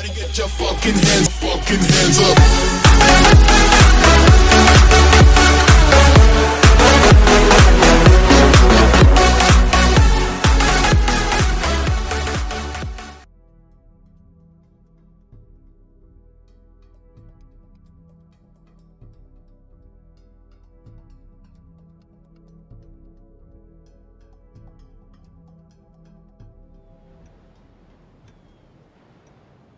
Everybody get your fucking hands, fucking hands up.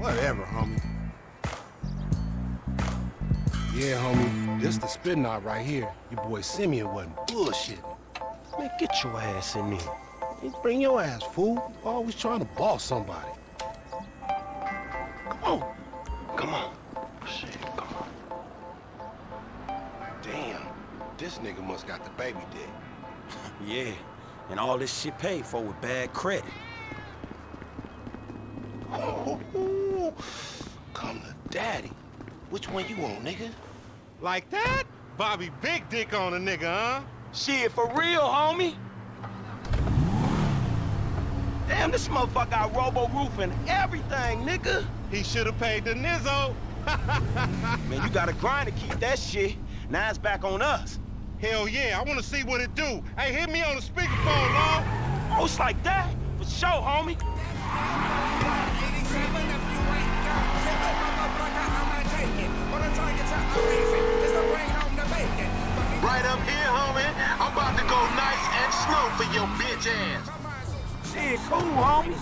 Whatever, homie. Yeah, homie. This the spin knot right here. Your boy Simeon wasn't bullshitting. Man, get your ass in there. Hey, Bring your ass, fool. Always trying to boss somebody. Come on. Come on. Shit, come on. Damn. This nigga must got the baby dick. Yeah, and all this shit paid for with bad credit. To daddy. Which one you want, nigga? Like that? Bobby big dick on a nigga, huh? Shit, for real, homie? Damn, this motherfucker got robo-roof and everything, nigga. He should have paid the Nizzo. Man, you gotta grind to keep that shit. Now it's back on us. Hell yeah, I want to see what it do. Hey, hit me on the speakerphone, Long. Oh, it's like that? For sure, homie. Cool, homie.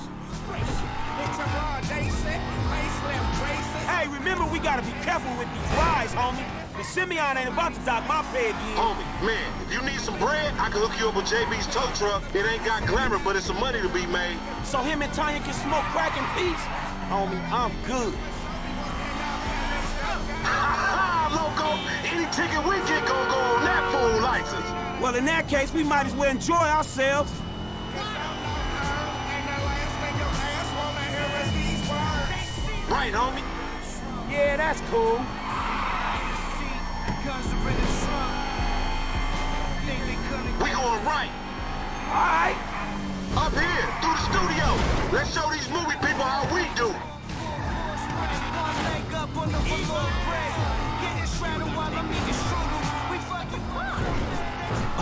Hey, remember we gotta be careful with these rides, homie. The Simeon ain't about to dock my pay again. Homie, man, if you need some bread, I can hook you up with JB's tow truck. It ain't got glamour, but it's some money to be made. So him and Tonya can smoke crack in peace? Homie, I'm good. Ha loco! Any ticket we get gonna go on that fool license. Well, in that case, we might as well enjoy ourselves. Right, homie? Yeah, that's cool. We going right. All right. Up here, through the studio. Let's show these movie people how we do.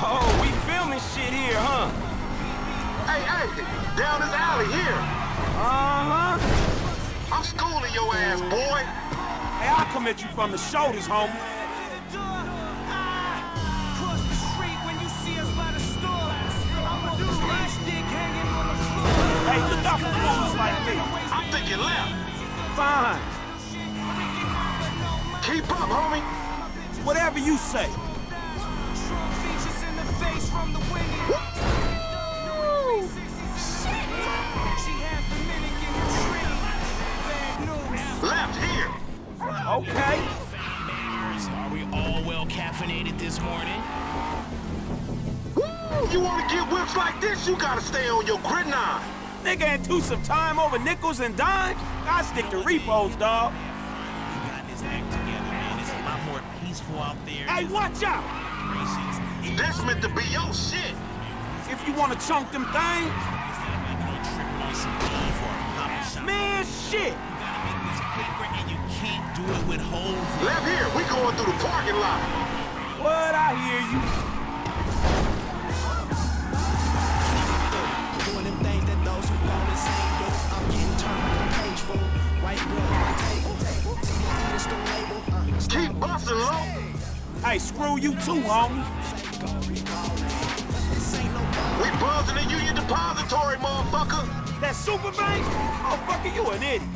Oh, we filming shit here, huh? Hey, hey, down this alley here. Uh-huh. I'm schooling your ass, boy. Hey, I'll come at you from the shoulders, homie. Hey, look out for fools like me. I'm thinking left. Fine. Keep up, homie. Whatever you say. Left Okay. Are we all well caffeinated this morning? Woo! You want to get whips like this, you gotta stay on your gridiron. Nigga ain't too some time over nickels and dimes. I stick to repos, dog. We got this act together, man. It's a lot more peaceful out there. Hey, watch out! Racing. This meant to be your shit. If you want to chunk them things, on some beef or a pop shop. man, shit. Do it with holes. Left here, we going through the parking lot. What? I hear you. Keep busting low. Hey, screw you too, homie. We buzzing in Union Depository, motherfucker. That super bank? Oh, fucker, you an idiot.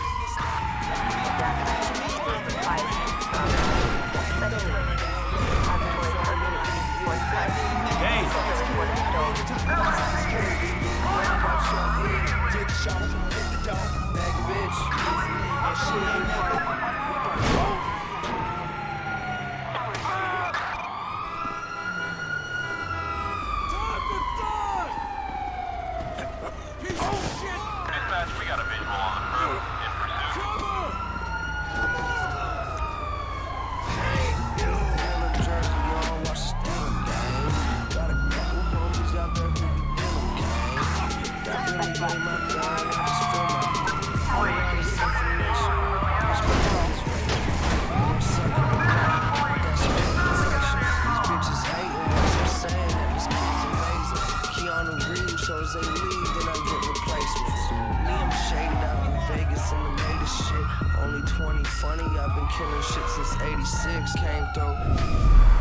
20 funny, I've been killing shit since 86. Came through.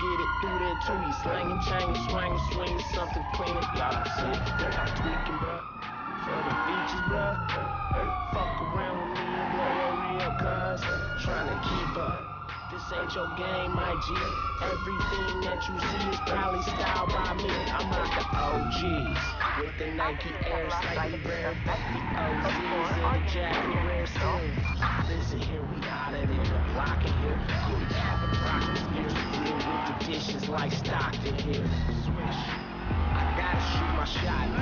Get it through there too. You slanging, chain, swinging, swinging something clean. Y'all see it? Think I'm tweaking, bruh. For the features, bruh. Fuck around with me and blow your real cuz. Trying to keep up. This ain't your game, my G. Everything that you see is probably styled by me. I'm like the OGs. With the Nike Air slightly rare, but the OZs and the Jackie Rare. Listen here, we out of there. Like Stockton here. Swish. I gotta shoot my shot.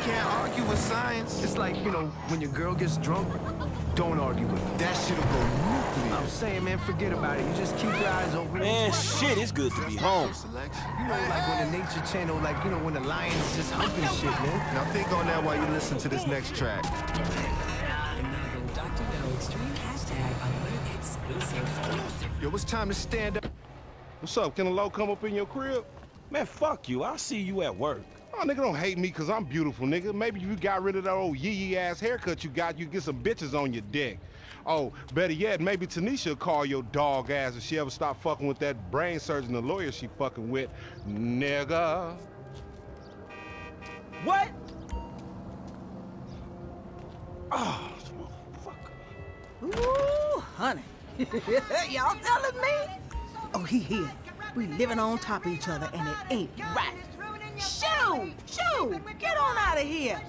You can't argue with science. It's like, you know, when your girl gets drunk, don't argue with her. That shit'll go nuclear. I'm saying, man, forget about it. You just keep your eyes open. Man, shit, it's good to be home. You know, like when the Nature Channel, like, you know, when the lion's just humping shit, man. Now think on that while you listen to this next track. Another Dr. No Extreme hashtag alert exclusive. Yo, it's time to stand up. What's up? Can a low come up in your crib? Man, fuck you. I'll see you at work. Oh, nigga, don't hate me because I'm beautiful, nigga. Maybe you got rid of that old yee-yee ass haircut you got, you get some bitches on your dick. Oh, better yet, maybe Tanisha will call your dog ass if she ever stop fucking with that brain surgeon, the lawyer she fucking with. Nigga. What? Oh, motherfucker. Ooh, honey. Y'all telling me? Oh, he here. We living on top of each other, and it ain't right. Shoo! Shoo! Get on out of here.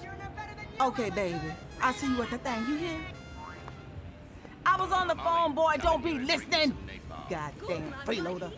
Okay, baby. I see you at the thing. You hear? I was on the phone, boy. Don't be listening. Goddamn freeloader.